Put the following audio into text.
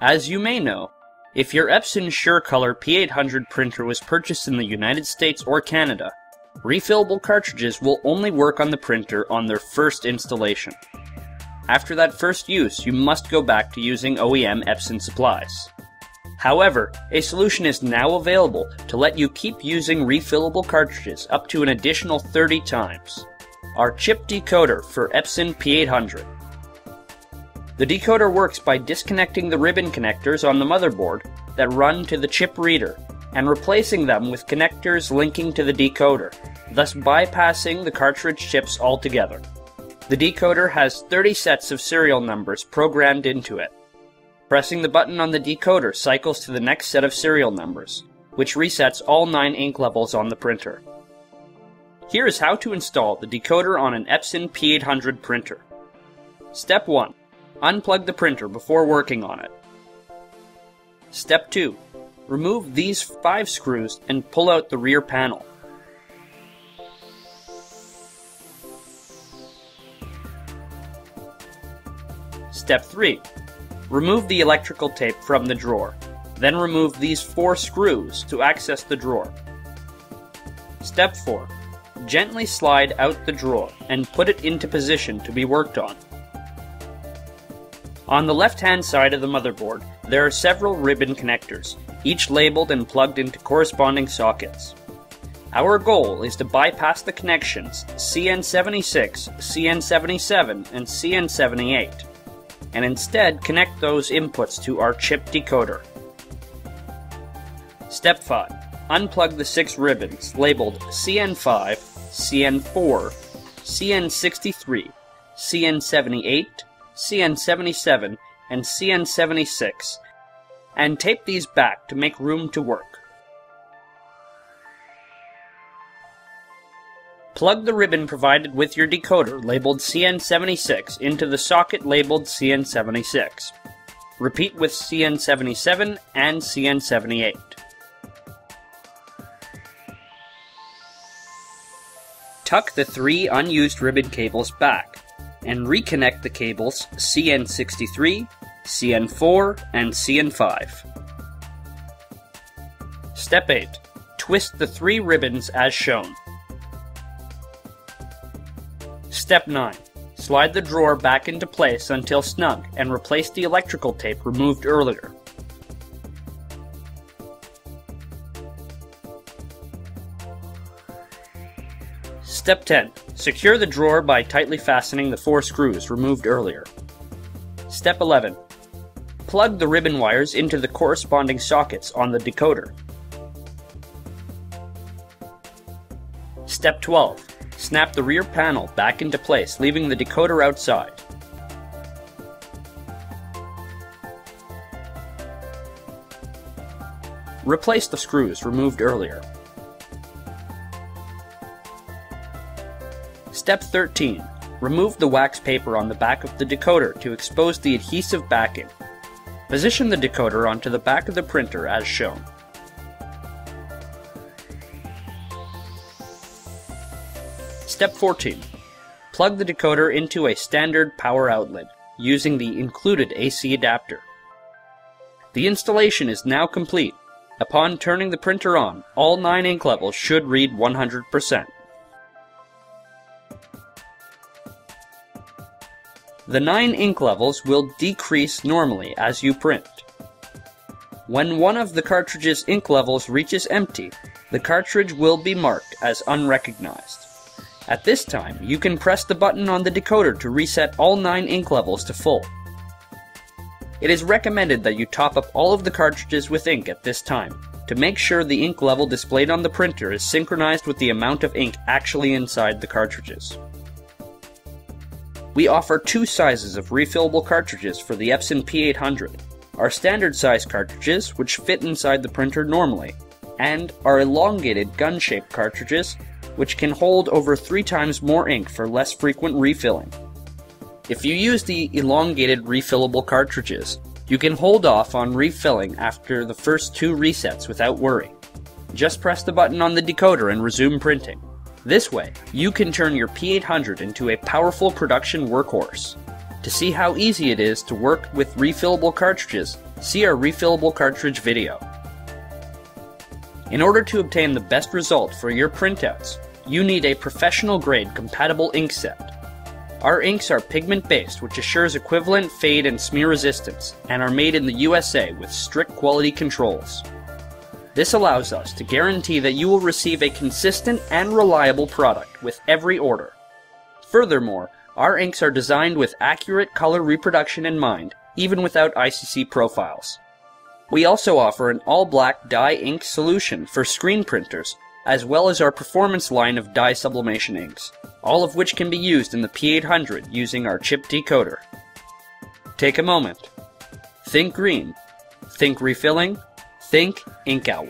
As you may know, if your Epson SureColor P800 printer was purchased in the United States or Canada, refillable cartridges will only work on the printer on their first installation. After that first use, you must go back to using OEM Epson supplies. However, a solution is now available to let you keep using refillable cartridges up to an additional 30 times. Our chip decoder for Epson P800. The decoder works by disconnecting the ribbon connectors on the motherboard that run to the chip reader and replacing them with connectors linking to the decoder, thus bypassing the cartridge chips altogether. The decoder has 30 sets of serial numbers programmed into it. Pressing the button on the decoder cycles to the next set of serial numbers, which resets all 9 ink levels on the printer. Here is how to install the decoder on an Epson P800 printer. Step 1. Unplug the printer before working on it. Step 2. Remove these 5 screws and pull out the rear panel. Step 3. Remove the electrical tape from the drawer. Then remove these 4 screws to access the drawer. Step 4. Gently slide out the drawer and put it into position to be worked on. On the left-hand side of the motherboard, there are several ribbon connectors, each labeled and plugged into corresponding sockets. Our goal is to bypass the connections CN76, CN77, and CN78, and instead connect those inputs to our chip decoder. Step 5. Unplug the six ribbons labeled CN5, CN4, CN63, CN78, CN77, and CN76, and tape these back to make room to work. Plug the ribbon provided with your decoder labeled CN76 into the socket labeled CN76. Repeat with CN77 and CN78. Tuck the three unused ribbon cables back and reconnect the cables CN63, CN4, and CN5. Step 8. Twist the three ribbons as shown. Step 9. Slide the drawer back into place until snug and replace the electrical tape removed earlier. Step 10. Secure the drawer by tightly fastening the four screws removed earlier. Step 11. Plug the ribbon wires into the corresponding sockets on the decoder. Step 12. Snap the rear panel back into place, leaving the decoder outside. Replace the screws removed earlier. Step 13. Remove the wax paper on the back of the decoder to expose the adhesive backing. Position the decoder onto the back of the printer as shown. Step 14. Plug the decoder into a standard power outlet using the included AC adapter. The installation is now complete. Upon turning the printer on, all 9 ink levels should read 100%. The 9 ink levels will decrease normally as you print. When one of the cartridge's ink levels reaches empty, the cartridge will be marked as unrecognized. At this time, you can press the button on the decoder to reset all 9 ink levels to full. It is recommended that you top up all of the cartridges with ink at this time, to make sure the ink level displayed on the printer is synchronized with the amount of ink actually inside the cartridges. We offer two sizes of refillable cartridges for the Epson P800. Our standard size cartridges, which fit inside the printer normally, and our elongated gun-shaped cartridges, which can hold over three times more ink for less frequent refilling. If you use the elongated refillable cartridges, you can hold off on refilling after the first two resets without worry. Just press the button on the decoder and resume printing. This way, you can turn your P800 into a powerful production workhorse. To see how easy it is to work with refillable cartridges, see our refillable cartridge video. In order to obtain the best result for your printouts, you need a professional grade compatible ink set. Our inks are pigment based, which assures equivalent fade and smear resistance, and are made in the USA with strict quality controls. This allows us to guarantee that you will receive a consistent and reliable product with every order. Furthermore, our inks are designed with accurate color reproduction in mind, even without ICC profiles. We also offer an all-black dye ink solution for screen printers, as well as our performance line of dye sublimation inks, all of which can be used in the P800 using our chip decoder. Take a moment. Think green. Think refilling. Think Ink Owl.